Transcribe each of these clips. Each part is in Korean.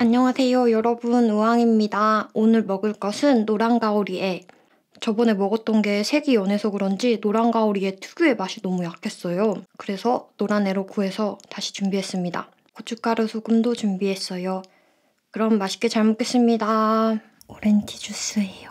안녕하세요 여러분 우왕입니다. 오늘 먹을 것은 노랑가오리에 저번에 먹었던 게 색이 연해서 그런지 노랑가오리의 특유의 맛이 너무 약했어요. 그래서 노란애로 구해서 다시 준비했습니다. 고춧가루 소금도 준비했어요. 그럼 맛있게 잘 먹겠습니다. 오렌지 주스예요.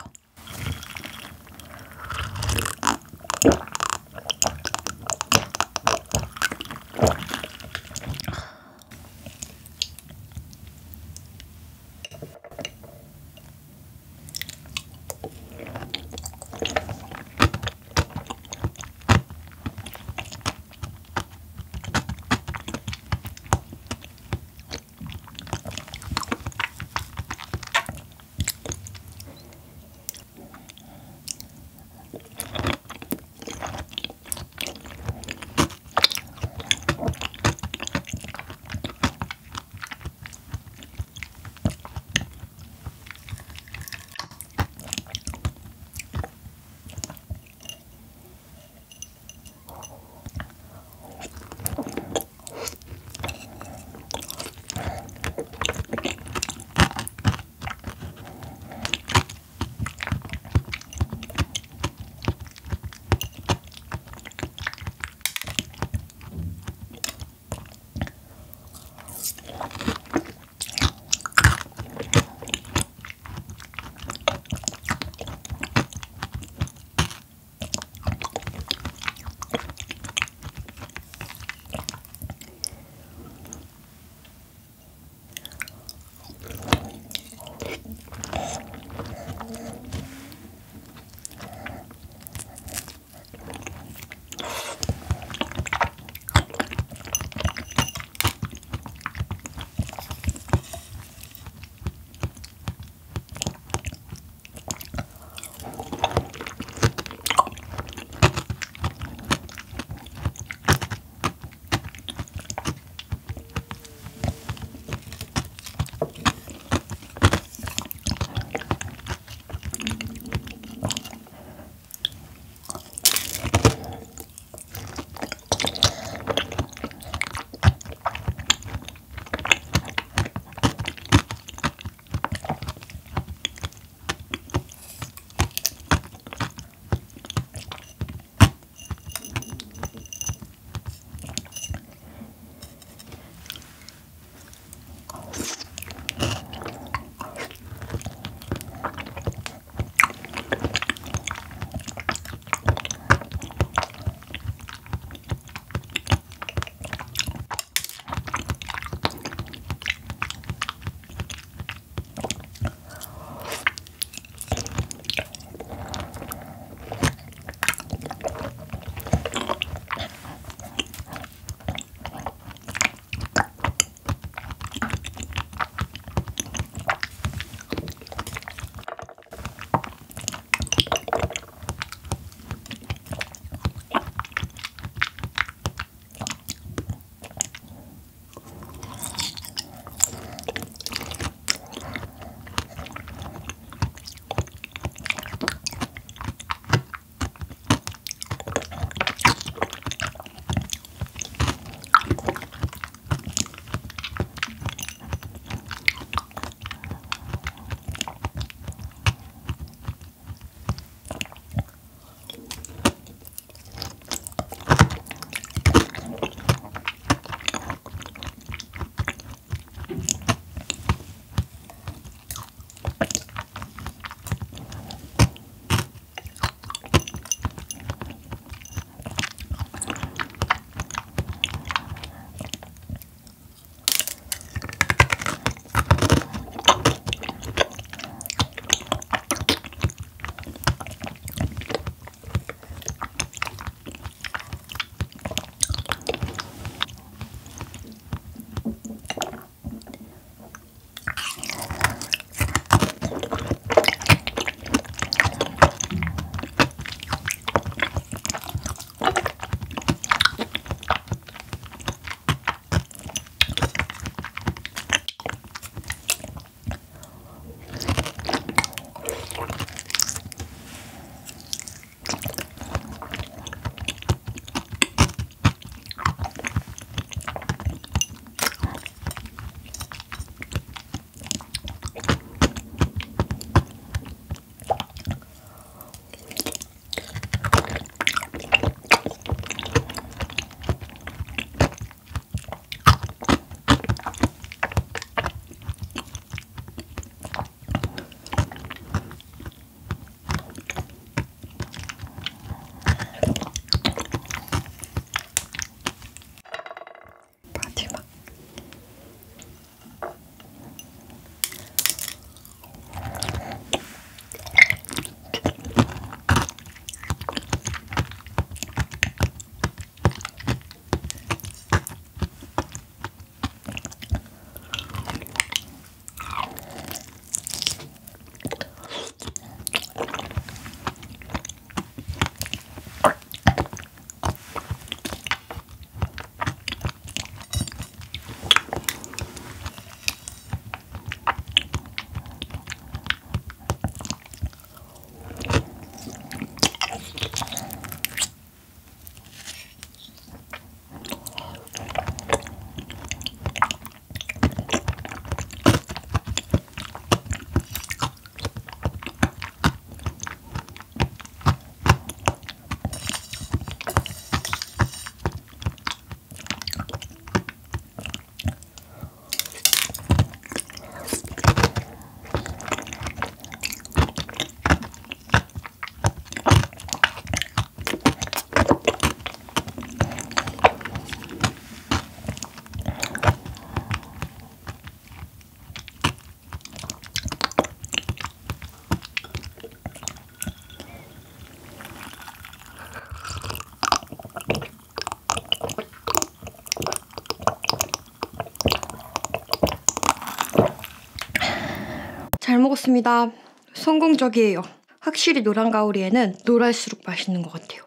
먹었습니다. 성공적이에요. 확실히 노란 가오리에는 노랄수록 맛있는 것 같아요.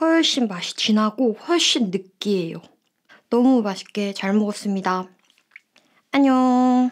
훨씬 맛이 진하고 훨씬 느끼해요. 너무 맛있게 잘 먹었습니다. 안녕.